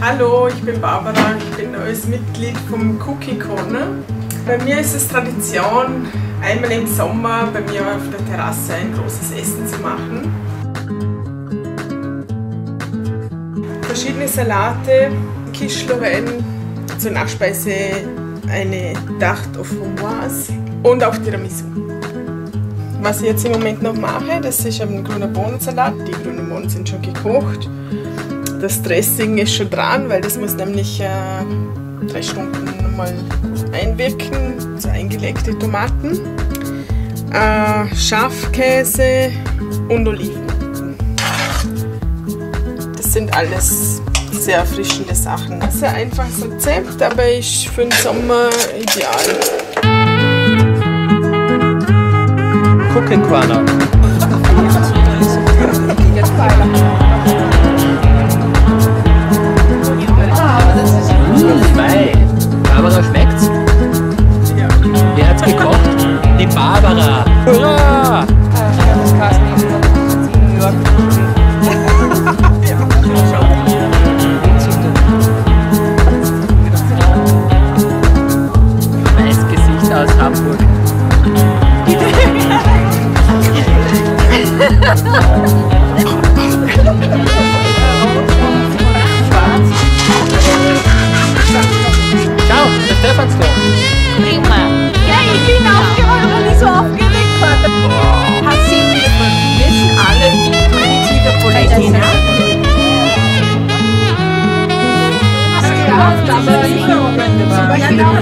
Hallo, ich bin Barbara, ich bin neues Mitglied vom Cookie Corner. Bei mir ist es Tradition, einmal im Sommer bei mir auf der Terrasse ein großes Essen zu machen. Verschiedene Salate, Lorraine, zur Nachspeise eine Tarte au framboise und auch Tiramisu. Was ich jetzt im Moment noch mache, das ist ein grüner Bohnensalat. Die grünen Bohnen sind schon gekocht. Das Dressing ist schon dran, weil das muss nämlich äh, drei Stunden mal einwirken. So eingelegte Tomaten, äh, Schafkäse und Oliven. Das sind alles sehr erfrischende Sachen. Ein einfaches Rezept, aber ist für den Sommer ideal. Corner. Zwei. Barbara schmeckt's? Wer hat's gekocht? Die Barbara. Hurra! Weißgesicht aus Hamburg. Ciao, der Stephansdom. Prima. Ja, ich bin aufgewacht, aber nicht so aufgeweckt war. Hat sie mir wissen alle, wie die der Polizei Hast du die Aufgabe, die ich noch